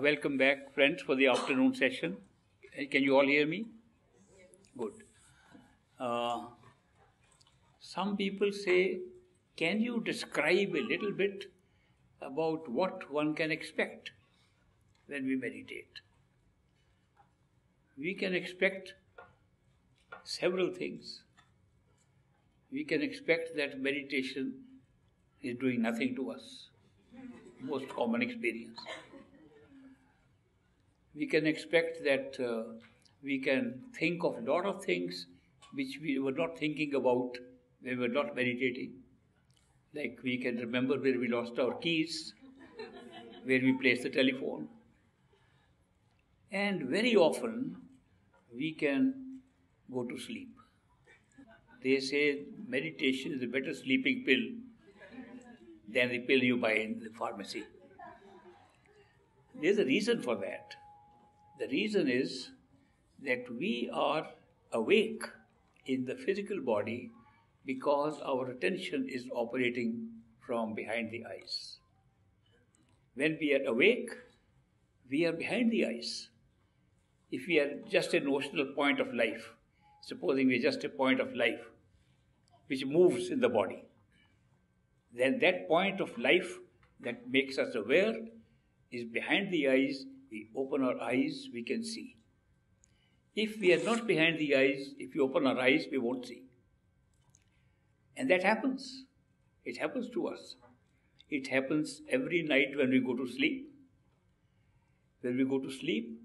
Welcome back, friends, for the afternoon session. Uh, Can you all hear me? Good. Uh, some people say, can you describe a little bit about what one can expect when we meditate? We can expect several things. We can expect that meditation is doing nothing to us, most common experience we can expect that uh, we can think of a lot of things which we were not thinking about when we were not meditating. Like we can remember where we lost our keys, where we placed the telephone. And very often we can go to sleep. They say meditation is a better sleeping pill than the pill you buy in the pharmacy. There's a reason for that. The reason is that we are awake in the physical body because our attention is operating from behind the eyes. When we are awake, we are behind the eyes. If we are just a notional point of life, supposing we are just a point of life which moves in the body, then that point of life that makes us aware is behind the eyes we open our eyes, we can see. If we are not behind the eyes, if we open our eyes, we won't see. And that happens. It happens to us. It happens every night when we go to sleep. When we go to sleep,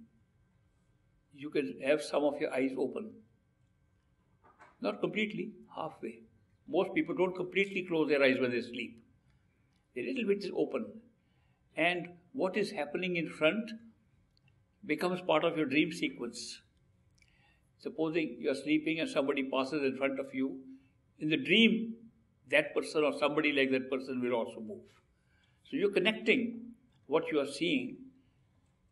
you can have some of your eyes open. Not completely, halfway. Most people don't completely close their eyes when they sleep. A little bit is open. And what is happening in front becomes part of your dream sequence. Supposing you are sleeping and somebody passes in front of you, in the dream, that person or somebody like that person will also move. So you're connecting what you are seeing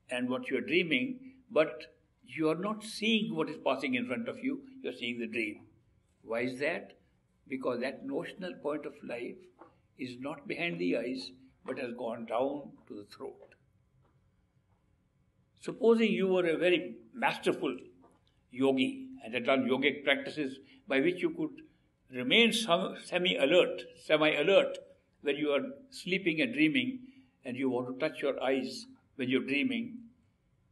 and what you are dreaming, but you are not seeing what is passing in front of you, you're seeing the dream. Why is that? Because that notional point of life is not behind the eyes, but has gone down to the throat. Supposing you were a very masterful yogi and had done yogic practices by which you could remain semi alert, semi alert when you are sleeping and dreaming, and you want to touch your eyes when you're dreaming.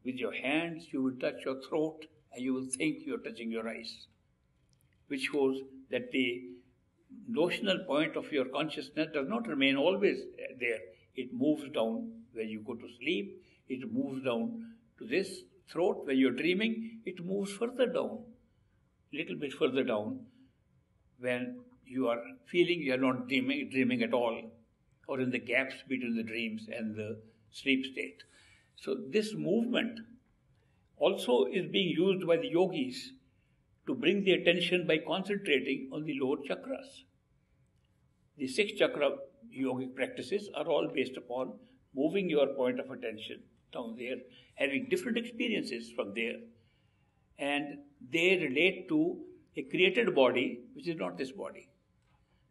With your hands, you will touch your throat and you will think you're touching your eyes, which shows that the notional point of your consciousness does not remain always there. It moves down when you go to sleep, it moves down to this throat when you're dreaming, it moves further down, little bit further down, when you are feeling you are not dreaming, dreaming at all, or in the gaps between the dreams and the sleep state. So this movement also is being used by the yogis to bring the attention by concentrating on the lower chakras. The six chakra yogic practices are all based upon moving your point of attention down there, having different experiences from there. And they relate to a created body, which is not this body.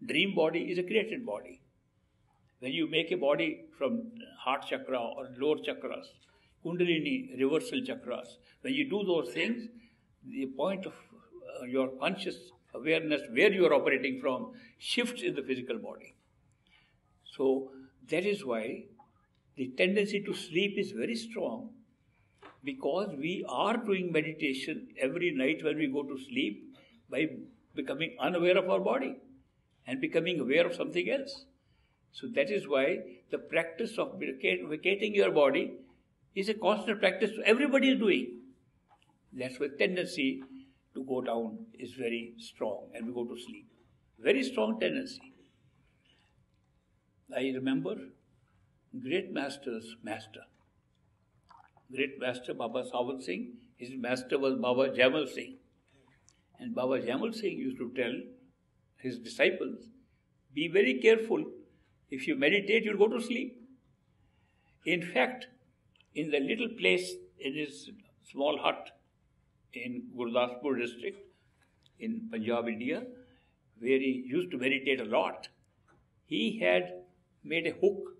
Dream body is a created body. When you make a body from heart chakra or lower chakras, kundalini, reversal chakras, when you do those things, the point of uh, your conscious awareness, where you are operating from, shifts in the physical body. So that is why the tendency to sleep is very strong because we are doing meditation every night when we go to sleep by becoming unaware of our body and becoming aware of something else. So that is why the practice of vacating your body is a constant practice everybody is doing. That's why tendency to go down is very strong and we go to sleep. Very strong tendency. I remember great master's master. Great master Baba Sawan Singh, his master was Baba Jaimal Singh. And Baba Jaimal Singh used to tell his disciples, be very careful. If you meditate, you'll go to sleep. In fact, in the little place in his small hut in Gurdaspur district in Punjab, India, where he used to meditate a lot, he had made a hook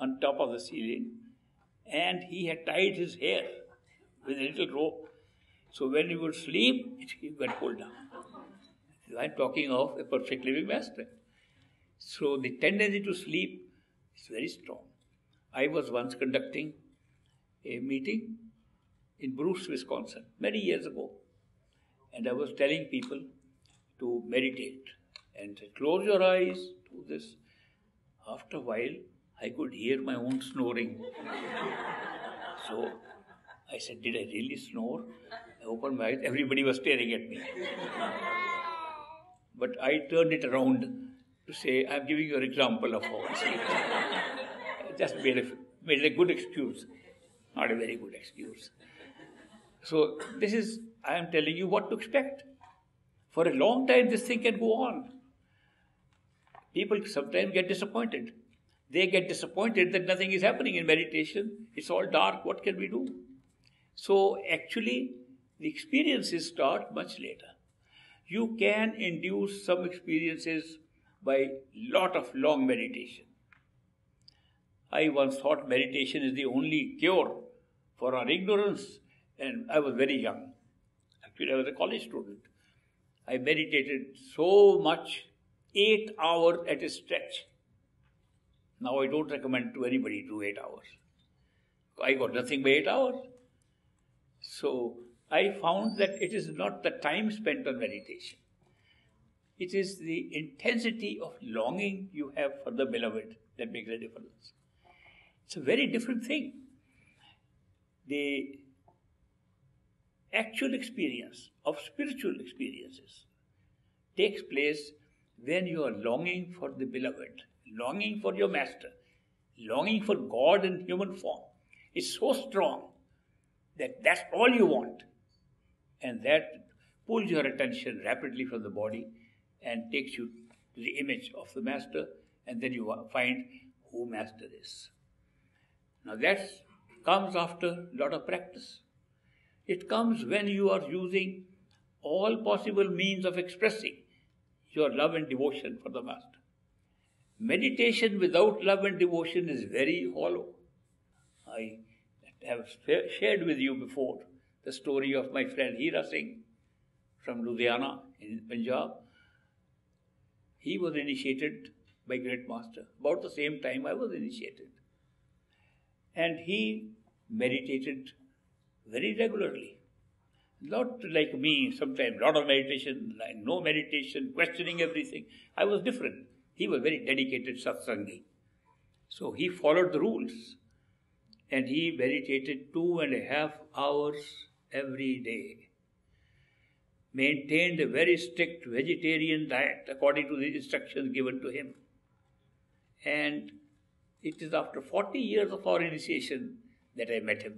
on top of the ceiling and he had tied his hair with a little rope. So when he would sleep, it got pulled down. I'm talking of a perfect living master. So the tendency to sleep is very strong. I was once conducting a meeting in Bruce, Wisconsin, many years ago. And I was telling people to meditate and close your eyes, do this. After a while, I could hear my own snoring. so I said, Did I really snore? I opened my eyes, everybody was staring at me. but I turned it around to say, I'm giving you an example of how I. Just made a, made a good excuse, not a very good excuse. So, this is, I am telling you what to expect. For a long time, this thing can go on. People sometimes get disappointed. They get disappointed that nothing is happening in meditation. It's all dark. What can we do? So, actually, the experiences start much later. You can induce some experiences by lot of long meditation. I once thought meditation is the only cure for our ignorance, and I was very young. Actually, I was a college student. I meditated so much, eight hours at a stretch. Now I don't recommend to anybody to do eight hours. I got nothing by eight hours. So I found that it is not the time spent on meditation. It is the intensity of longing you have for the beloved that makes a difference. It's a very different thing. The actual experience of spiritual experiences takes place when you are longing for the beloved, longing for your master, longing for God in human form. is so strong that that's all you want. And that pulls your attention rapidly from the body and takes you to the image of the master, and then you find who master is. Now that comes after a lot of practice. It comes when you are using all possible means of expressing your love and devotion for the Master. Meditation without love and devotion is very hollow. I have shared with you before the story of my friend Hira Singh from Ludhiana in Punjab. He was initiated by Great Master. About the same time I was initiated. And he meditated very regularly. Not like me, sometimes lot of meditation, no meditation, questioning everything. I was different. He was very dedicated satsangi. So he followed the rules and he meditated two and a half hours every day. Maintained a very strict vegetarian diet according to the instructions given to him. And it is after 40 years of our initiation that I met him.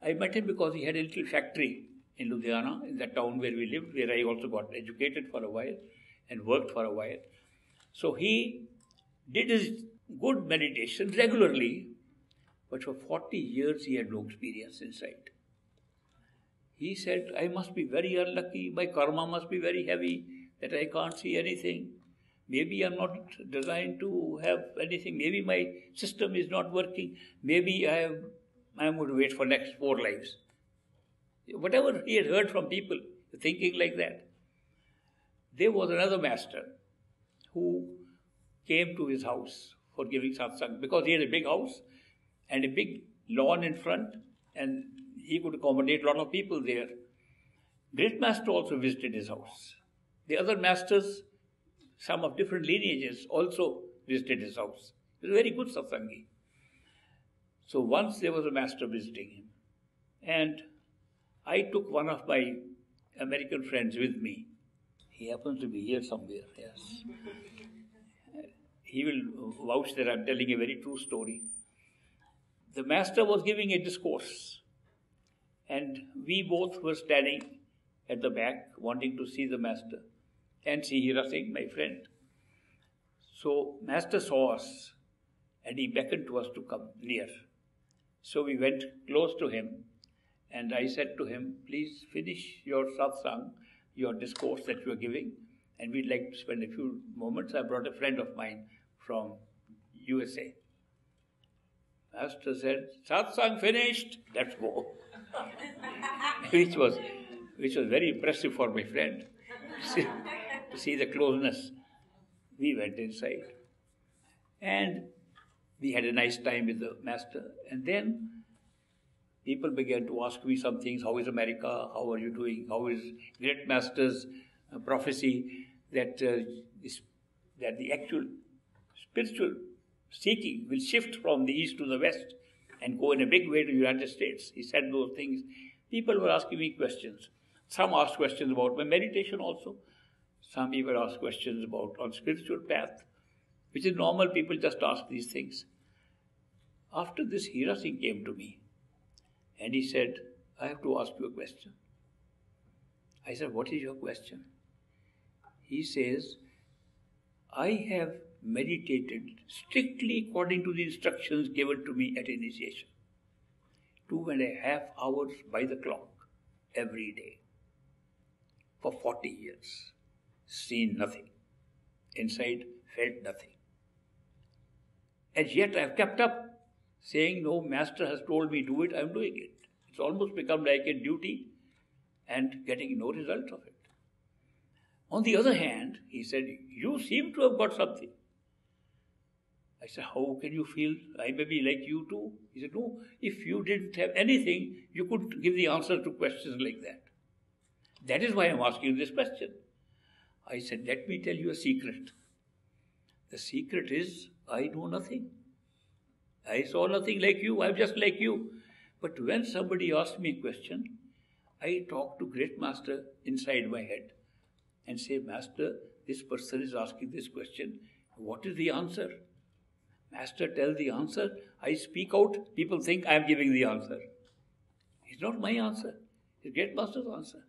I met him because he had a little factory in Ludhiana, in the town where we lived, where I also got educated for a while and worked for a while. So he did his good meditation regularly, but for 40 years he had no experience insight. He said, I must be very unlucky, my karma must be very heavy, that I can't see anything. Maybe I'm not designed to have anything. Maybe my system is not working. Maybe I am I'm going to wait for next four lives. Whatever he had heard from people thinking like that. There was another master who came to his house for giving satsang because he had a big house and a big lawn in front and he could accommodate a lot of people there. Great Master also visited his house. The other masters, some of different lineages, also visited his house. He was a very good satsangi. So once there was a master visiting him, and I took one of my American friends with me. He happens to be here somewhere, yes. He will vouch that I'm telling a very true story. The master was giving a discourse, and we both were standing at the back wanting to see the master and see Hira Singh, my friend. So, master saw us and he beckoned to us to come near. So we went close to him and I said to him, Please finish your satsang, your discourse that you are giving, and we'd like to spend a few moments. I brought a friend of mine from USA. Master said, Satsang finished, let's go. which was which was very impressive for my friend. to see the closeness. We went inside. And we had a nice time with the master. And then people began to ask me some things. How is America? How are you doing? How is great master's uh, prophecy that, uh, this, that the actual spiritual seeking will shift from the east to the west and go in a big way to the United States. He said those things. People were asking me questions. Some asked questions about my meditation also. Some people asked questions about on spiritual path, which is normal. People just ask these things. After this, Hira Singh came to me and he said, I have to ask you a question. I said, What is your question? He says, I have meditated strictly according to the instructions given to me at initiation. Two and a half hours by the clock every day for 40 years. Seen nothing. Inside, felt nothing. And yet I have kept up saying, No, Master has told me do it, I am doing it. It's almost become like a duty and getting no result of it. On the other hand, he said, You seem to have got something. I said, How can you feel I may be like you too? He said, No, if you didn't have anything, you couldn't give the answer to questions like that. That is why I'm asking this question. I said, Let me tell you a secret. The secret is, I know nothing. I saw nothing like you, I'm just like you. But when somebody asks me a question, I talk to Great Master inside my head and say, Master, this person is asking this question. What is the answer? Master tell the answer. I speak out. People think I am giving the answer. It's not my answer. It's Great Master's answer.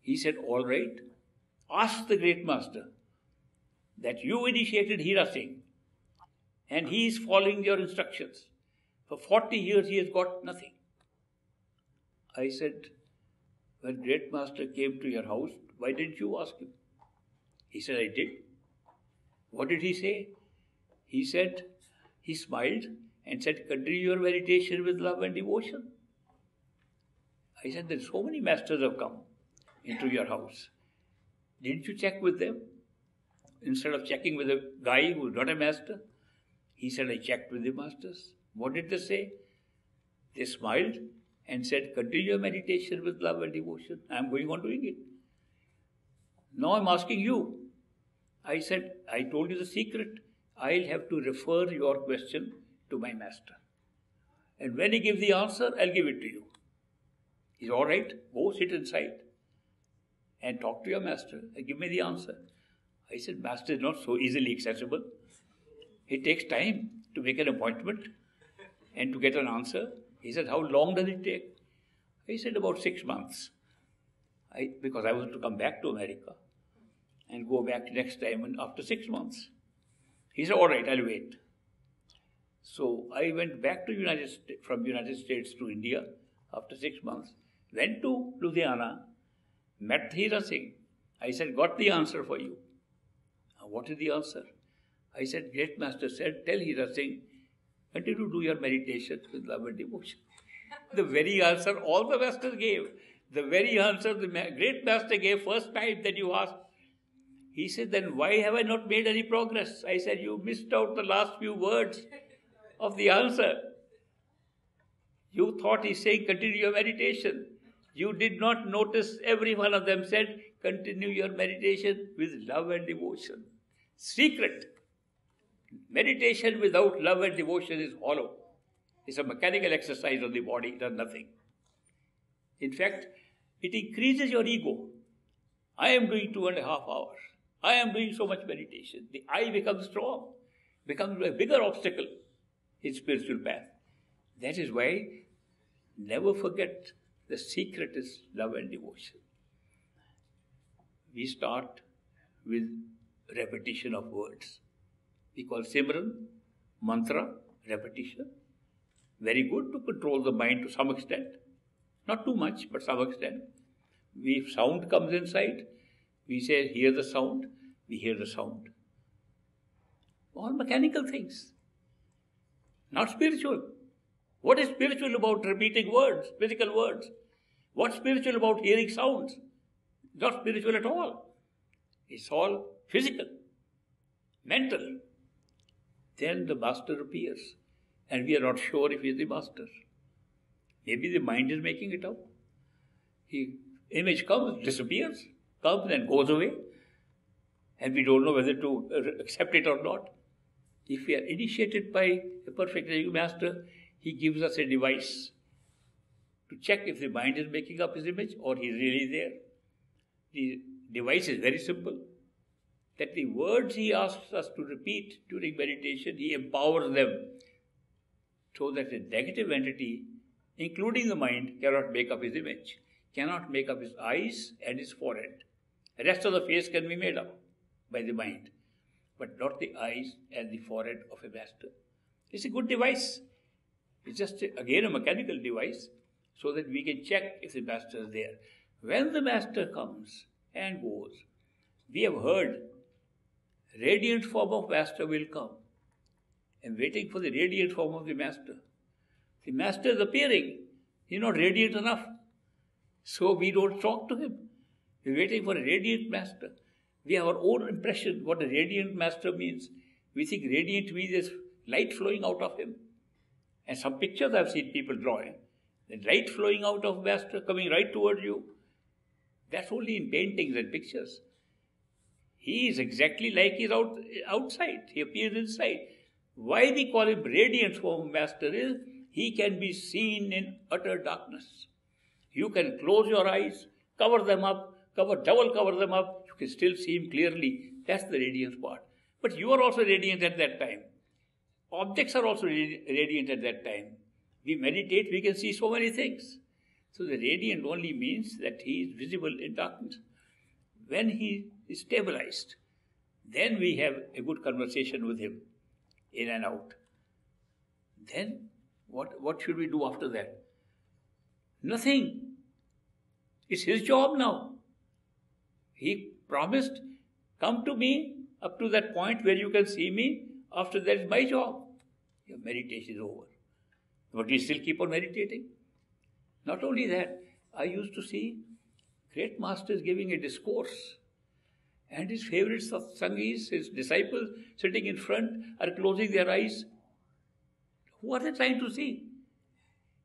He said, All right, ask the Great Master that you initiated Hira Singh and he is following your instructions. For 40 years he has got nothing. I said, when Great Master came to your house, why didn't you ask him? He said, I did. What did he say? He said, he smiled and said, continue your meditation with love and devotion. I said, there so many masters have come into your house. Didn't you check with them? Instead of checking with a guy who's not a master? He said, I checked with the masters. What did they say? They smiled and said, Continue your meditation with love and devotion. I am going on doing it. Now I'm asking you. I said, I told you the secret. I'll have to refer your question to my master. And when he gives the answer, I'll give it to you. He's all right. Go sit inside and talk to your master and give me the answer. I said, Master is not so easily accessible. It takes time to make an appointment and to get an answer. He said, How long does it take? I said, About six months. I, because I was to come back to America and go back next time and after six months. He said, All right, I'll wait. So I went back to United from United States to India after six months, went to Ludhiana, met Hira Singh. I said, Got the answer for you. What is the answer? I said, Great Master said, tell Hira Singh, continue to do your meditation with love and devotion. the very answer all the masters gave, the very answer the great master gave first time that you asked. He said, then why have I not made any progress? I said, you missed out the last few words of the answer. You thought he's saying continue your meditation. You did not notice every one of them said, continue your meditation with love and devotion. Secret. Meditation without love and devotion is hollow. It's a mechanical exercise of the body, it does nothing. In fact, it increases your ego. I am doing two and a half hours. I am doing so much meditation. The I becomes strong, becomes a bigger obstacle in spiritual path. That is why never forget the secret is love and devotion. We start with repetition of words. We call Simran, mantra, repetition. Very good to control the mind to some extent. Not too much, but some extent. If sound comes inside, we say, hear the sound, we hear the sound. All mechanical things. not spiritual. What is spiritual about repeating words, physical words? What's spiritual about hearing sounds? Not spiritual at all. It's all physical, mental. Then the master appears, and we are not sure if he is the master. Maybe the mind is making it up. The image comes, disappears, comes and goes away, and we don't know whether to uh, accept it or not. If we are initiated by a perfect master, he gives us a device to check if the mind is making up his image or he is really there. The device is very simple. That the words he asks us to repeat during meditation, he empowers them so that a negative entity, including the mind, cannot make up his image, cannot make up his eyes and his forehead. The rest of the face can be made up by the mind, but not the eyes and the forehead of a master. It's a good device. It's just, a, again, a mechanical device so that we can check if the master is there. When the master comes and goes, we have heard radiant form of master will come. I'm waiting for the radiant form of the master. The master is appearing. He's not radiant enough. So we don't talk to him. We're waiting for a radiant master. We have our own impression what a radiant master means. We think radiant means there's light flowing out of him. And some pictures I've seen people drawing. The light flowing out of master, coming right toward you. That's only in paintings and pictures. He is exactly like he's out, outside. He appears inside. Why we call him radiant form master is he can be seen in utter darkness. You can close your eyes, cover them up, cover double cover them up, you can still see him clearly. That's the radiance part. But you are also radiant at that time. Objects are also radiant at that time. We meditate, we can see so many things. So the radiant only means that he is visible in darkness. When he is stabilized, then we have a good conversation with him, in and out. Then what, what should we do after that? Nothing. It's his job now. He promised, come to me up to that point where you can see me after that is my job. Your meditation is over. But you still keep on meditating. Not only that, I used to see great masters giving a discourse. And his favorite Sanghis, his disciples, sitting in front, are closing their eyes. Who are they trying to see?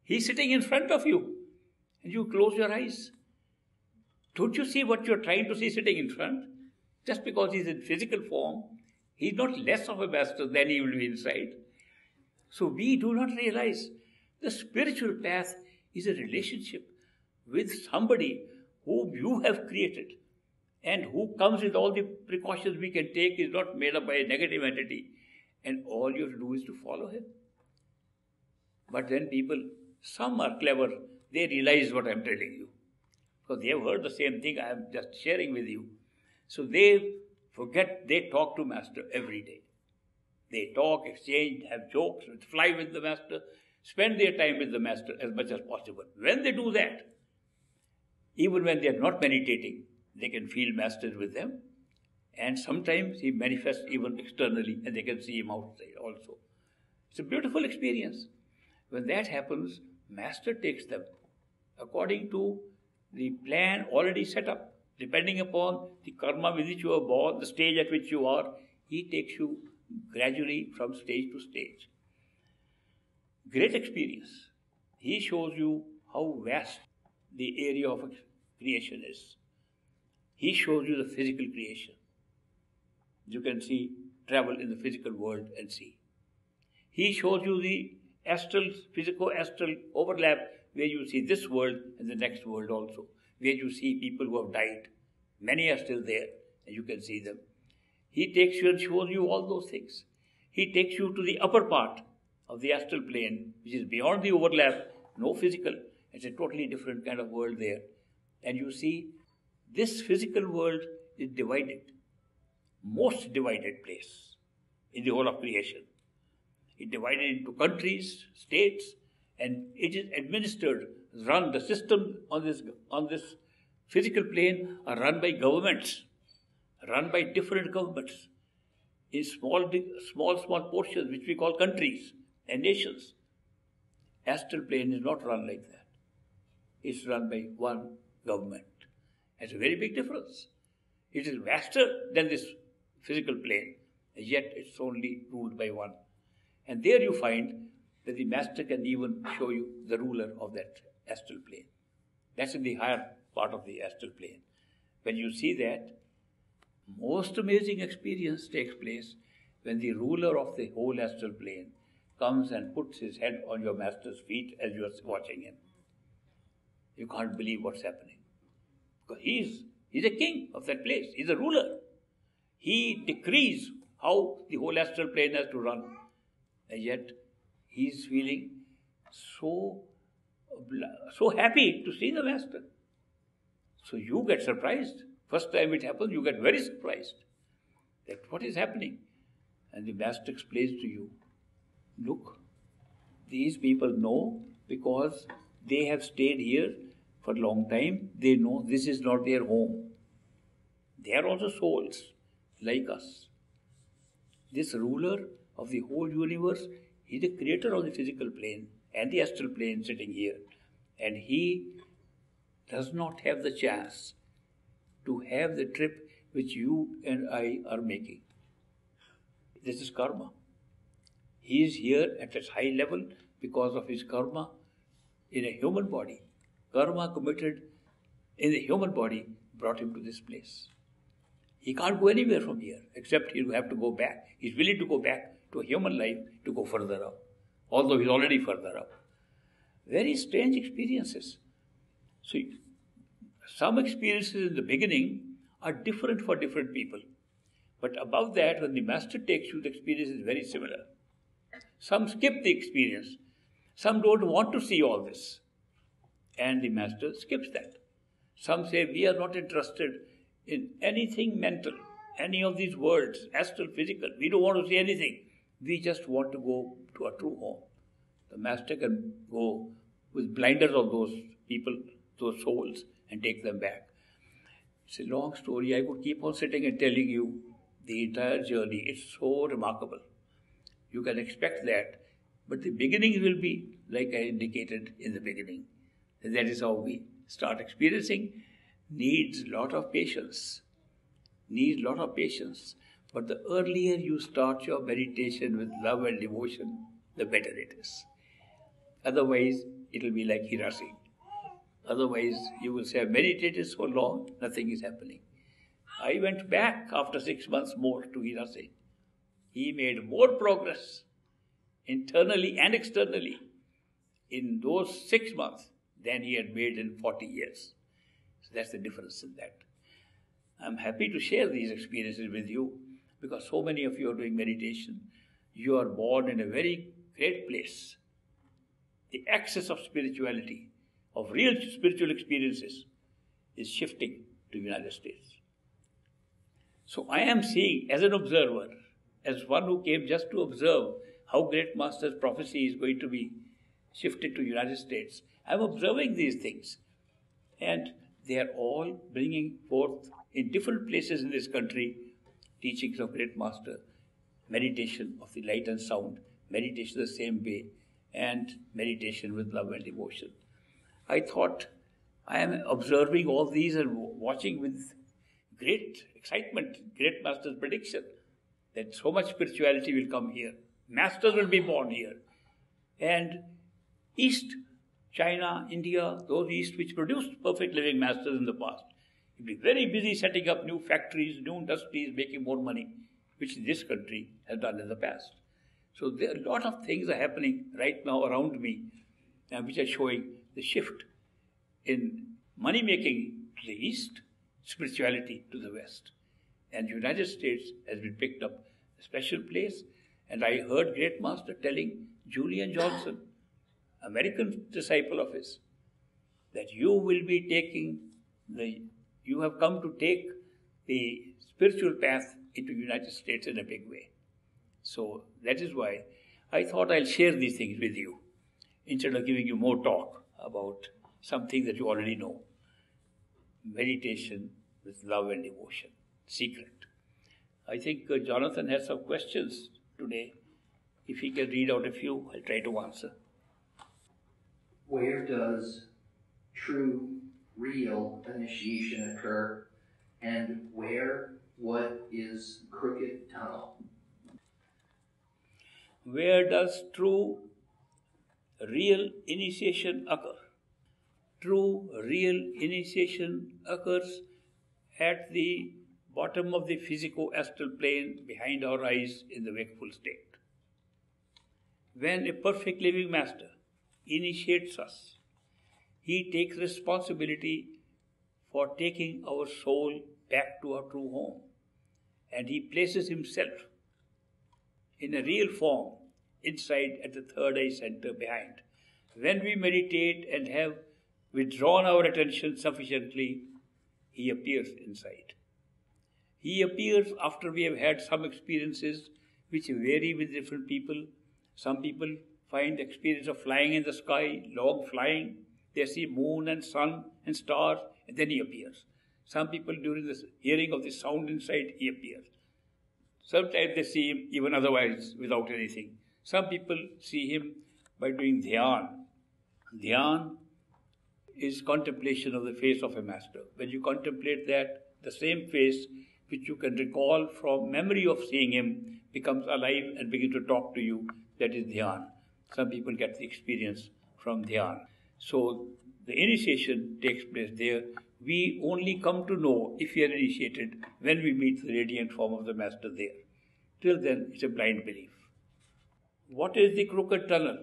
He's sitting in front of you, and you close your eyes. Don't you see what you're trying to see sitting in front? Just because he's in physical form, He's not less of a master than he will be inside. So we do not realize the spiritual path is a relationship with somebody whom you have created and who comes with all the precautions we can take is not made up by a negative entity and all you have to do is to follow him. But then people, some are clever, they realize what I'm telling you. Because they have heard the same thing I am just sharing with you. So they Forget they talk to master every day. They talk, exchange, have jokes, fly with the master, spend their time with the master as much as possible. When they do that, even when they are not meditating, they can feel master with them. And sometimes he manifests even externally and they can see him outside also. It's a beautiful experience. When that happens, master takes them according to the plan already set up depending upon the karma with which you are born, the stage at which you are, he takes you gradually from stage to stage. Great experience. He shows you how vast the area of creation is. He shows you the physical creation. You can see, travel in the physical world and see. He shows you the astral, physical astral overlap where you see this world and the next world also where you see people who have died. Many are still there, and you can see them. He takes you and shows you all those things. He takes you to the upper part of the astral plane, which is beyond the overlap, no physical. It's a totally different kind of world there. And you see, this physical world is divided, most divided place in the whole of creation. It divided into countries, states, and it is administered run, the system on this, on this physical plane are run by governments, run by different governments in small, small, small portions, which we call countries, and nations. Astral plane is not run like that. It's run by one government. It's a very big difference. It is vaster than this physical plane, yet it's only ruled by one. And there you find that the master can even show you the ruler of that astral plane. That's in the higher part of the astral plane. When you see that, most amazing experience takes place when the ruler of the whole astral plane comes and puts his head on your master's feet as you are watching him. You can't believe what's happening. Because he's, he's a king of that place, he's a ruler. He decrees how the whole astral plane has to run. And yet, he's feeling so, so happy to see the master. So you get surprised. First time it happens, you get very surprised. That what is happening? And the master explains to you, look, these people know because they have stayed here for a long time. They know this is not their home. They are also souls like us. This ruler of the whole universe, he is the creator of the physical plane and the astral plane sitting here. And he does not have the chance to have the trip which you and I are making. This is karma. He is here at this high level because of his karma in a human body. Karma committed in the human body brought him to this place. He can't go anywhere from here except he'll have to go back. He's willing to go back to a human life to go further up, although he's already further up. Very strange experiences. So, some experiences in the beginning are different for different people. But above that, when the master takes you, the experience is very similar. Some skip the experience. Some don't want to see all this. And the master skips that. Some say, We are not interested in anything mental, any of these words, astral, physical. We don't want to see anything. We just want to go to a true home. The master can go with blinders of those people, those souls, and take them back. It's a long story. I could keep on sitting and telling you the entire journey. It's so remarkable. You can expect that. But the beginning will be like I indicated in the beginning. That is how we start experiencing. Needs a lot of patience. Needs lot of patience. But the earlier you start your meditation with love and devotion, the better it is. Otherwise, it will be like Hira Singh. Otherwise, you will say, I've meditated so long, nothing is happening. I went back after six months more to Hira Singh. He made more progress internally and externally in those six months than he had made in 40 years. So that's the difference in that. I'm happy to share these experiences with you because so many of you are doing meditation. You are born in a very great place. The access of spirituality of real spiritual experiences is shifting to the United States. So I am seeing as an observer, as one who came just to observe how great master's prophecy is going to be shifted to United States. I'm observing these things. And they are all bringing forth in different places in this country teachings of great master, meditation of the light and sound, meditation the same way, and meditation with love and devotion. I thought I am observing all these and watching with great excitement, great master's prediction that so much spirituality will come here. Masters will be born here. And East, China, India, those East which produced perfect living masters in the past, will be very busy setting up new factories, new industries, making more money, which this country has done in the past. So there are a lot of things are happening right now around me, uh, which are showing the shift in money making to the east, spirituality to the west. And the United States has been picked up a special place. And I heard Great Master telling Julian Johnson, American disciple of his, that you will be taking the, you have come to take the spiritual path into United States in a big way. So that is why I thought I'll share these things with you instead of giving you more talk about something that you already know. Meditation with love and devotion. Secret. I think uh, Jonathan has some questions today. If he can read out a few, I'll try to answer. Where does true, real initiation occur? And where, what is crooked tunnel? Where does true, real initiation occur? True, real initiation occurs at the bottom of the physico astral plane behind our eyes in the wakeful state. When a perfect living master initiates us, he takes responsibility for taking our soul back to our true home. And he places himself in a real form inside at the third eye center behind. When we meditate and have withdrawn our attention sufficiently, he appears inside. He appears after we have had some experiences which vary with different people. Some people find the experience of flying in the sky, long flying. They see moon and sun and stars, and then he appears. Some people, during the hearing of the sound inside, he appears. Sometimes they see him even otherwise without anything. Some people see him by doing dhyan. Dhyan is contemplation of the face of a master. When you contemplate that, the same face which you can recall from memory of seeing him becomes alive and begins to talk to you. That is dhyan. Some people get the experience from dhyan. So the initiation takes place there. We only come to know if we are initiated when we meet the radiant form of the Master there. Till then, it's a blind belief. What is the crooked tunnel?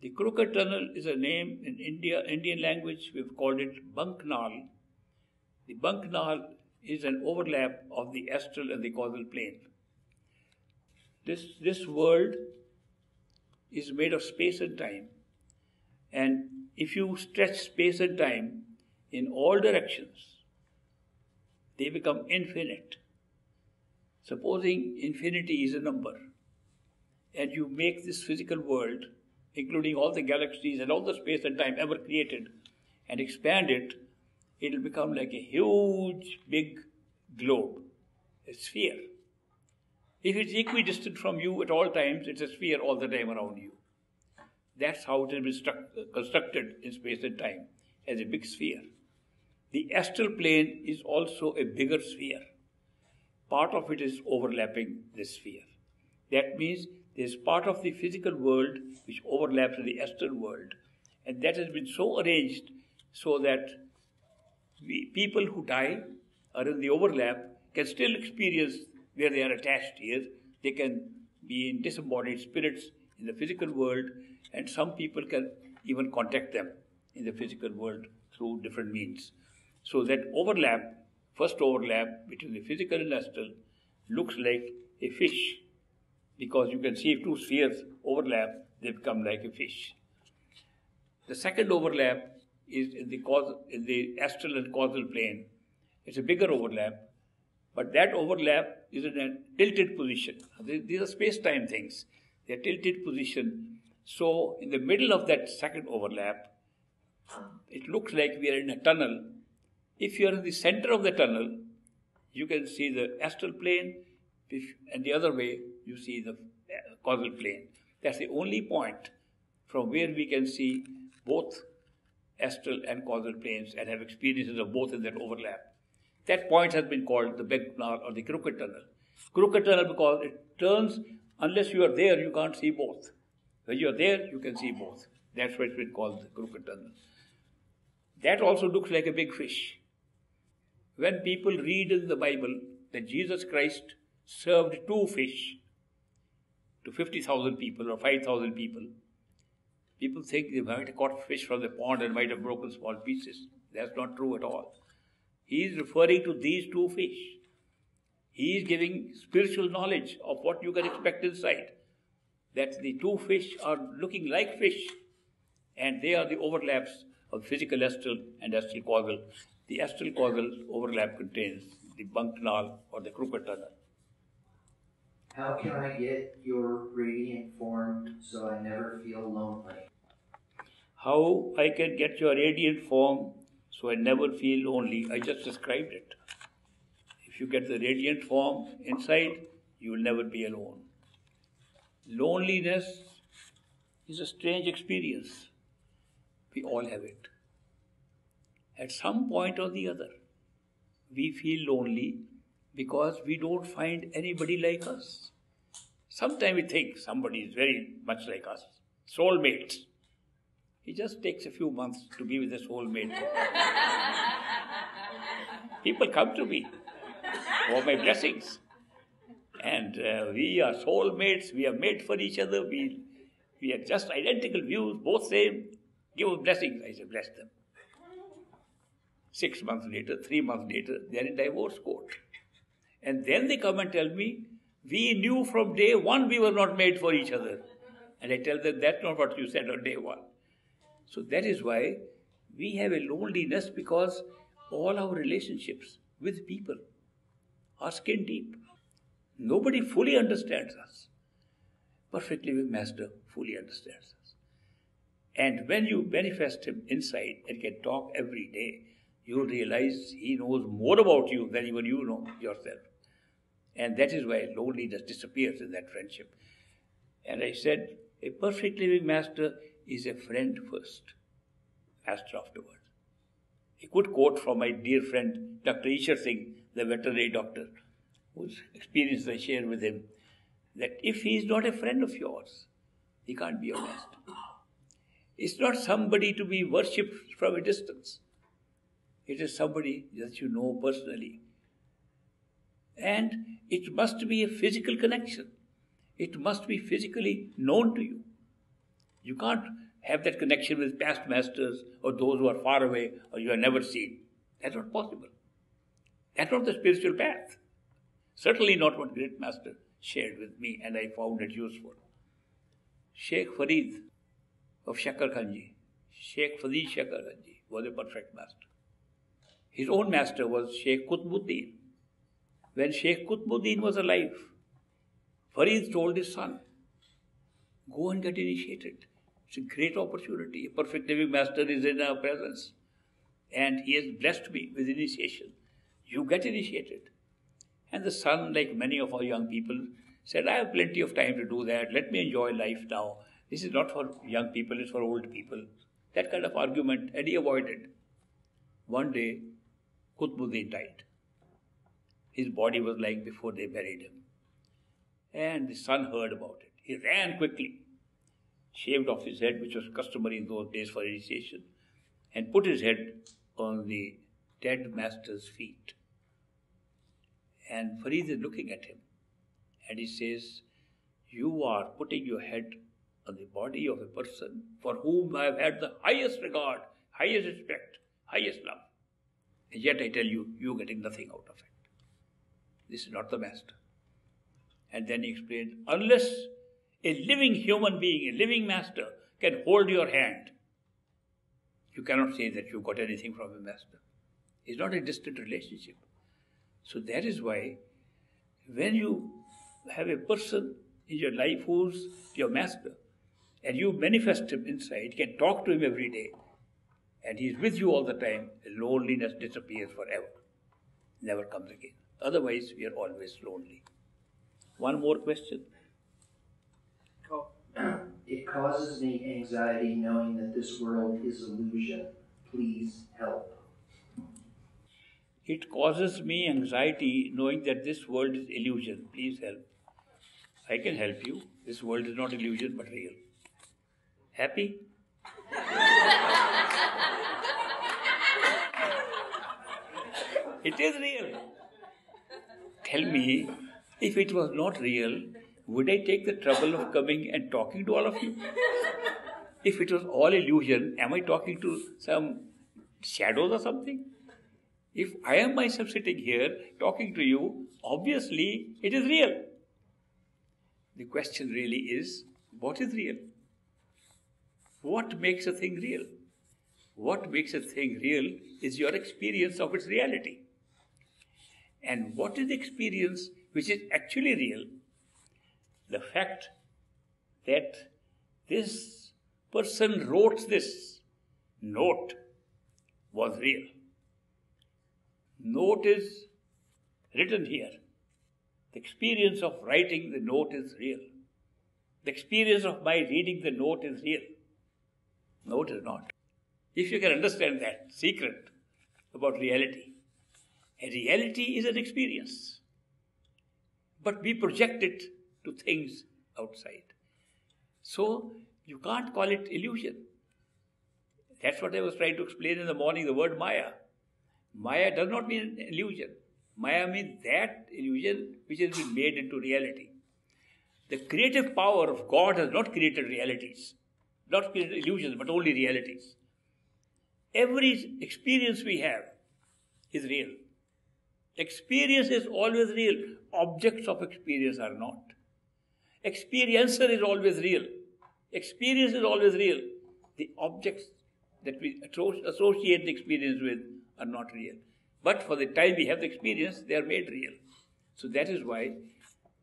The crooked tunnel is a name in India, Indian language. We've called it Banknal. The Banknal is an overlap of the astral and the causal plane. This, this world is made of space and time. And if you stretch space and time in all directions, they become infinite. Supposing infinity is a number, and you make this physical world, including all the galaxies and all the space and time ever created, and expand it, it'll become like a huge, big globe, a sphere. If it's equidistant from you at all times, it's a sphere all the time around you. That's how it has been struck, constructed in space and time, as a big sphere. The astral plane is also a bigger sphere. Part of it is overlapping this sphere. That means there's part of the physical world which overlaps with the astral world. And that has been so arranged so that people who die are in the overlap can still experience where they are attached here. They can be in disembodied spirits in the physical world, and some people can even contact them in the physical world through different means. So that overlap, first overlap between the physical and astral, looks like a fish, because you can see if two spheres overlap, they become like a fish. The second overlap is in the, cause, in the astral and causal plane. It's a bigger overlap, but that overlap is in a tilted position. These are space-time things. They're tilted position. So in the middle of that second overlap, it looks like we are in a tunnel. If you are in the center of the tunnel, you can see the astral plane, and the other way, you see the uh, causal plane. That's the only point from where we can see both astral and causal planes and have experiences of both in that overlap. That point has been called the Banknal or the crooked tunnel. Crooked tunnel because it turns, unless you are there, you can't see both. When you are there, you can see both. That's why it's been called the crooked tunnel. That also looks like a big fish. When people read in the Bible that Jesus Christ served two fish to 50,000 people or 5,000 people, people think they might have caught fish from the pond and might have broken small pieces. That's not true at all. He is referring to these two fish. He is giving spiritual knowledge of what you can expect inside. That the two fish are looking like fish, and they are the overlaps of physical astral and astral causal. The astral causal overlap contains the Banknal or the crooked tunnel. How can I get your radiant form so I never feel lonely? How I can get your radiant form so I never feel lonely. I just described it. If you get the radiant form inside, you will never be alone. Loneliness is a strange experience. We all have it. At some point or the other, we feel lonely because we don't find anybody like us. Sometimes we think somebody is very much like us, soulmate. It just takes a few months to be with a soulmate. People come to me for my blessings. And uh, we are soulmates, we are made for each other, we, we are just identical views, both same. Give us blessings. I say, bless them. Six months later, three months later, they are in divorce court. And then they come and tell me, we knew from day one we were not made for each other. And I tell them, that's not what you said on day one. So that is why we have a loneliness because all our relationships with people are skin deep. Nobody fully understands us. Perfectly, Living Master fully understands us. And when you manifest Him inside and can talk every day, you'll realize He knows more about you than even you know yourself. And that is why loneliness disappears in that friendship. And I said, a perfect living master is a friend first, master afterwards. A good quote from my dear friend Dr. Ishar Singh, the veterinary doctor, whose experience I share with him, that if he is not a friend of yours, he can't be your master. It's not somebody to be worshipped from a distance. It is somebody that you know personally. And it must be a physical connection. It must be physically known to you. You can't have that connection with past masters or those who are far away or you have never seen. That's not possible. That's not the spiritual path. Certainly not what great master shared with me and I found it useful. Sheikh Farid of Shakarganji, Sheikh Farid Shakarganji was a perfect master. His own master was Sheikh Qutbuddin. When Sheikh Qutbuddin was alive, Farid told his son, Go and get initiated. It's a great opportunity. A perfect living master is in our presence. And he has blessed me with initiation. You get initiated. And the son, like many of our young people, said, I have plenty of time to do that. Let me enjoy life now. This is not for young people, it's for old people. That kind of argument, and he avoided. One day, Qutbuddin died. His body was lying before they buried him. And the son heard about it. He ran quickly, shaved off his head, which was customary in those days for initiation, and put his head on the dead master's feet. And Farid is looking at him, and he says, You are putting your head on the body of a person for whom I have had the highest regard, highest respect, highest love. And yet I tell you, you're getting nothing out of it. This is not the master. And then he explained, unless a living human being, a living master, can hold your hand, you cannot say that you got anything from a master. It's not a distant relationship. So that is why when you have a person in your life who's your master, and you manifest him inside, you can talk to him every day, and he's with you all the time, loneliness disappears forever, never comes again. Otherwise, we are always lonely. One more question. It causes me anxiety knowing that this world is illusion. Please help. It causes me anxiety knowing that this world is illusion. Please help. I can help you. This world is not illusion but real. Happy? it is real. Tell me, if it was not real, would I take the trouble of coming and talking to all of you? If it was all illusion, am I talking to some shadows or something? If I am myself sitting here talking to you, obviously it is real. The question really is what is real? What makes a thing real? What makes a thing real is your experience of its reality. And what is the experience which is actually real? The fact that this person wrote this note was real. Note is written here. The experience of writing the note is real. the experience of my reading the note is real. No, it is not. If you can understand that secret about reality, a reality is an experience, but we project it to things outside. So you can't call it illusion. That's what I was trying to explain in the morning the word Maya. Maya does not mean illusion. Maya means that illusion which has been made into reality. The creative power of God has not created realities, not created illusions, but only realities. Every experience we have is real. Experience is always real. Objects of experience are not. Experiencer is always real. Experience is always real. The objects that we associate the experience with are not real. But for the time we have the experience, they are made real. So that is why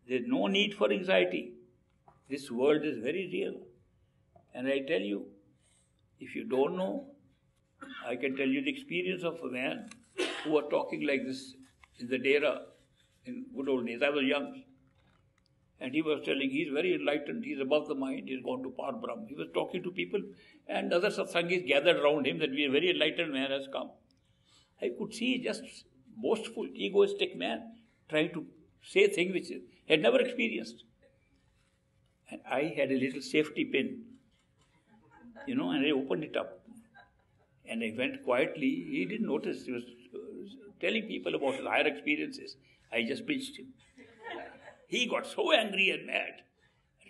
there's no need for anxiety. This world is very real. And I tell you, if you don't know, I can tell you the experience of a man who was talking like this in the Dera in good old days. I was young. And he was telling he's very enlightened, he's above the mind, he's gone to Parbrahm. He was talking to people, and other satsangis gathered around him that we a very enlightened man has come. I could see just boastful, egoistic man trying to say things which he had never experienced. And I had a little safety pin, you know, and I opened it up. And I went quietly. He didn't notice. He was uh, telling people about his higher experiences. I just pinched him. He got so angry and mad,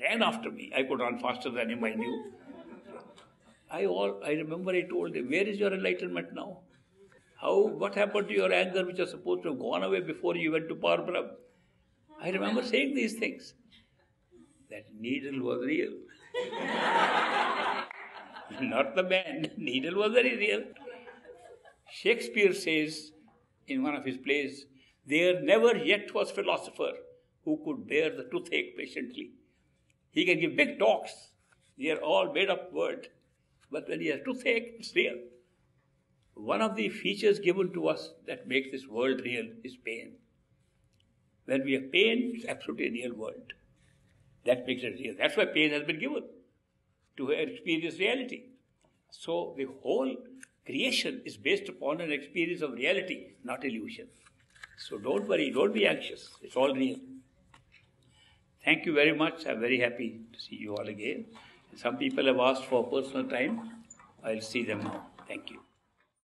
ran after me. I could run faster than him, I knew. I all I remember I told him, Where is your enlightenment now? How what happened to your anger which was supposed to have gone away before you went to Parbrahm? I remember saying these things. That needle was real. Not the man. Needle was very real. Shakespeare says in one of his plays, There never yet was philosopher who could bear the toothache patiently. He can give big talks. They are all made up words. But when he has toothache, it's real. One of the features given to us that makes this world real is pain. When we have pain, it's absolutely a real world. That makes it real. That's why pain has been given to experience reality. So the whole creation is based upon an experience of reality, not illusion. So don't worry, don't be anxious. It's all real. Thank you very much. I'm very happy to see you all again. Some people have asked for personal time. I'll see them now. Thank you.